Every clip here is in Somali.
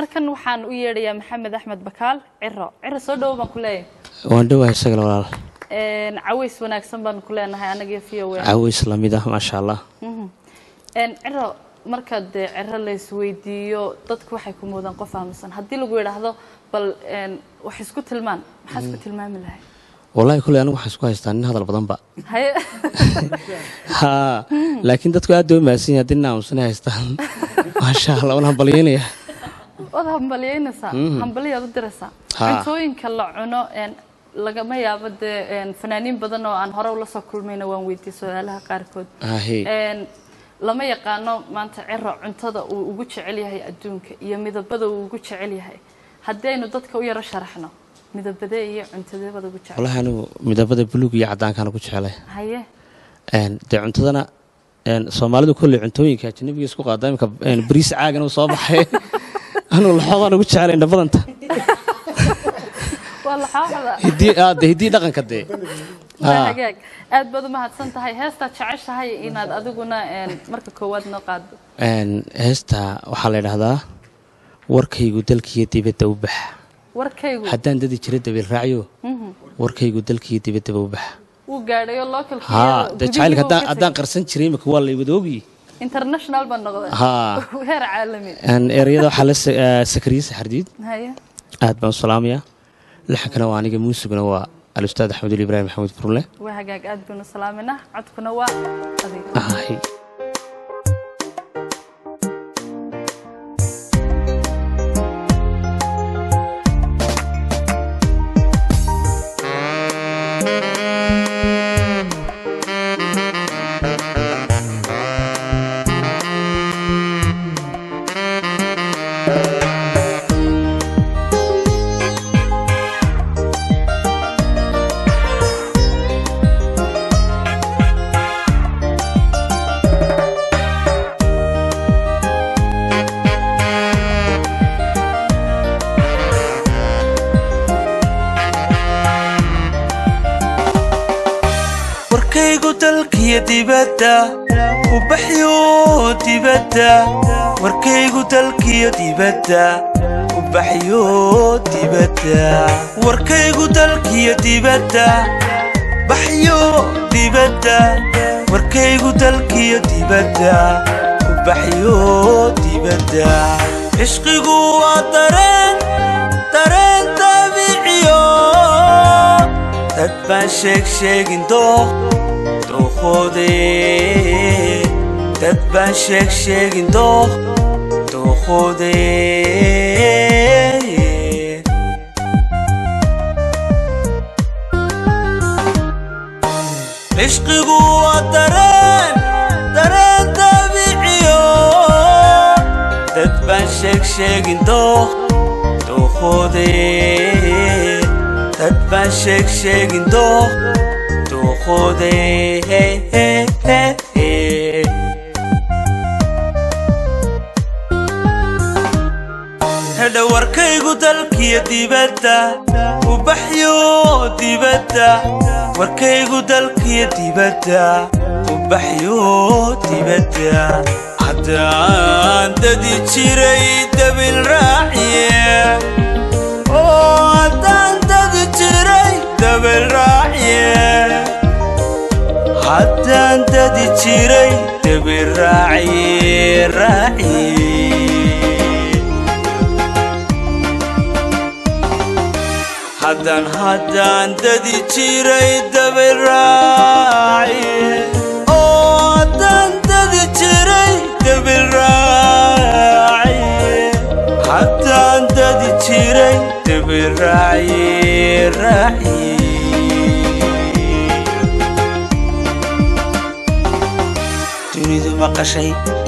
markan waxaan u yeedhayaa maxamed axmed bakaal ciro. Ciro soo dhowo baan ku leeyahay. Waan dhowahay isagana walaal caways wanaagsan baanu ku leenahay anagiyo v o caawis la mid ah maasha allah Een, ciro marka dee ciro laysweydiiyo dadku waxay ku moodaan qof aamusan haddii lagu yidhaahdo bal wax isku tilmaan. Maxaa isku tilmaami lahay wallaahi kuley anigu waxaan isku haystaa nin hadal badanba ha laakiin dadku aad bay u mahadsan yahay haddii nin aamusana haystaan. Maasha allah waan hambalyeynaya waad hambalyeynaysaa hambaliyaad u diraysaa cuntooyinka la cuno lagama yaabo dee fanaaniin badan oo aan hore ula soo kulmayna waan weydiiyey su'aalaha qaarkood. Lama yaqaano maanta ciro cuntada uu ugu jecel yahay adduunka iyo midabada uu ugu jecel yahay. Haddaynu dadka u yaro sharaxno midabadee iyo cuntadeebada ugu jecel. Wallaahi anigu midabada buluug iyo caddaankaana ku jecelay. Haye. Dee cuntadana soomaalidu kolley cuntooyinka ajanabiga isku qaada imika bariis caagan uu soo baxay anuu laxoodaan ugu waa laxaaxda hiddii dee hiddii dhaqanka dee waa hagaag aad baad u mahadsan tahay heestaad jeceshahay inaad adiguna marka koowaad noo qaado. Heesta waxaa la yidhaahdaa warkaygu dalkiiyo dibadda u bax. Warkaygu. Haddaan dadi jira dabiil raacyo warkaygu dalkiiyo dibaddaba u bax. Wuu gaadhayo haa dee jacaylka haddaan qarsan jiray imika waa la international ereyada waxaa la sa- sakariye saxardiid haye aad baan u salaamayaa waa aniga muusiguna waa alustaad axmedul ibraahim maxamuud furle warkaygu dalkiyo dibadda u baxyo dibadda warkaygu dalkiyo dibadda u baxyo dibadda. Warkaygu dalkiyo dibadda baxyo dibadda. Warkaygu dalkiyo dibadda u baxyo dibadda. Cishqigu waa dareen dareen dabiiciyo. Dad baan sheeg sheegin dooq dooqoode dad baan sheeg sheegin dooq dooqoode cishqigu waa dareen dareen dabiiciyo dad baan sheeg sheegin dooq dooqoode dad baan sheeg sheegin dooq dooqoode hedha dalkiyo dibadda u baxyo dibadda warkaygu dalkiyo dibadda u baxyo dibadda haddaan dadi jiray dabil raaciye oo haddaan dadi jiray dabil raaciye haddaan dadi jiray dabil raaciye haddaan haddaan dadi jiray dabil raaciye oo haddaan dadi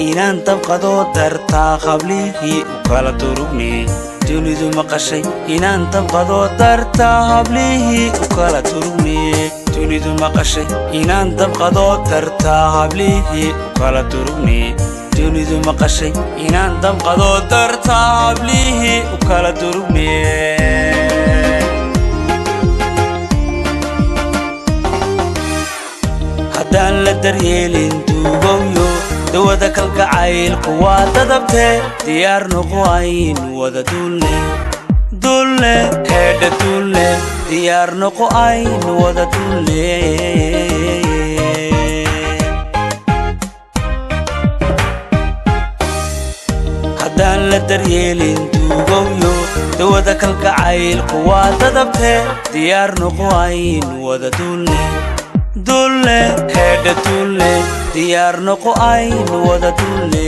inaan dabqado dartaa qablihii u kala durugne dunidu maqashay inaan dabqado dartaa hablihii u kala durugne dunidu maqashay inaan dabqado dartaa hablihii u kala durugne dunidu maqashay inaan dabqado dartaa hablihii u kala durugne haddaan la daryeelin kalgacay kalgacaylku waa dadabte diyaar noqo wada duulne duulne heedha duulne diyaar noqo aynu wada duulne haddaan la daryeelin duugowyo dawada kalgacaylku waa dadabte diyaar noqo aynu wada duulne duulne heedha duulne diyaar noqo aynu wada duulne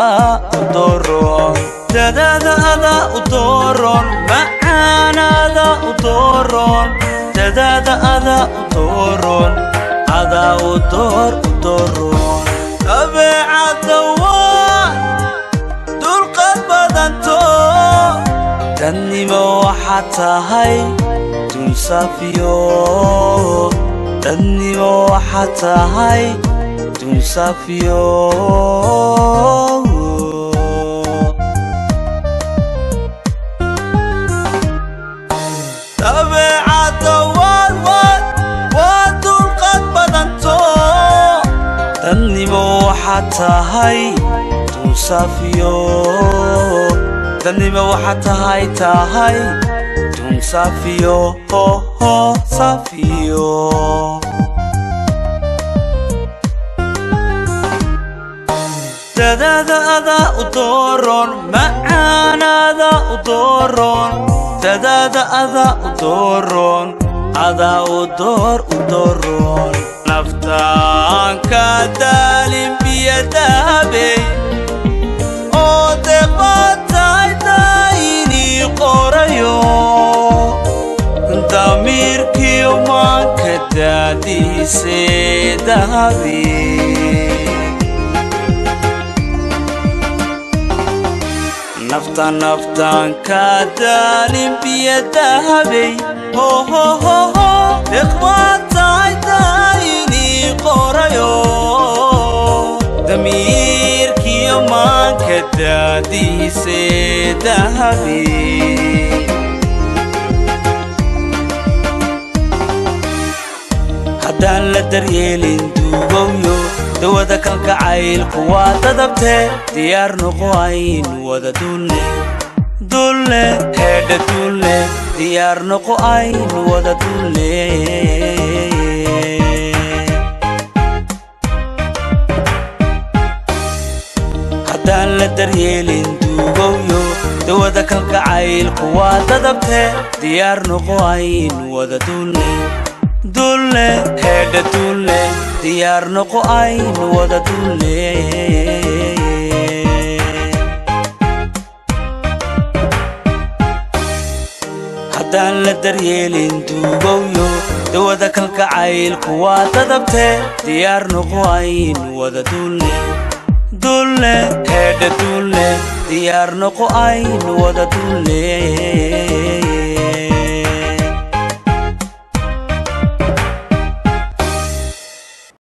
adaa u dooron dadada adaa u dooron macaan adaa u dooron dadada adaa u dooron adaa u door u dooron dabeecadda waa dulqad badanto dadnimo waxaad tahay dunsafiyo dadnimo waxaad tahay dunsafiyo dabeecadda waad waad waa dulqad badanto dadnimo waxaad tahay dunsafiyo dadnimo waxaad tahay tahay ho ho safiyo dadada adaa u dooron macaan adaa u dooron dadada adaa u dooron adaa u door u dooron naftaan ka daalin biyadaabey oo dahabi nafta naftaan ka daalin biyadahabey hohohoho deqbataytayni qorayo damiirkiyo maanka daadiise dahabi daryeelin duugowyo dawada kalgacaylku waa dadabte. Diyaar noqo wada duulne duulne heedha duulne diyaar noqo aynu wada duulne haddaan la daryeelin duugowyo dawada kalgacaylku waa dadabte. Diyaar noqo aynu wada duulne duulne heedha duulne diyaar noqo aynu wada duulne haddaan la daryeelin duugowyo dawada kalgacaylku waa dadabte diyaar noqo aynu wada duulne heedha duulne diyaar noqo aynu wada duulne